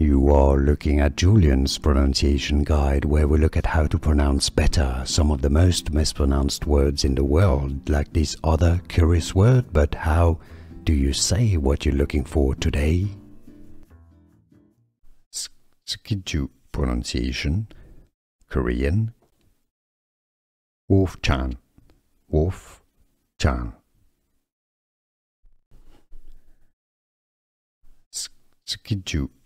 You are looking at Julien's pronunciation guide where we look at how to pronounce better some of the most mispronounced words in the world, like this other curious word, but how do you say what you're looking for today? Skzoo pronunciation, Korean, Wolfchan, Wolf Chan. Skzoo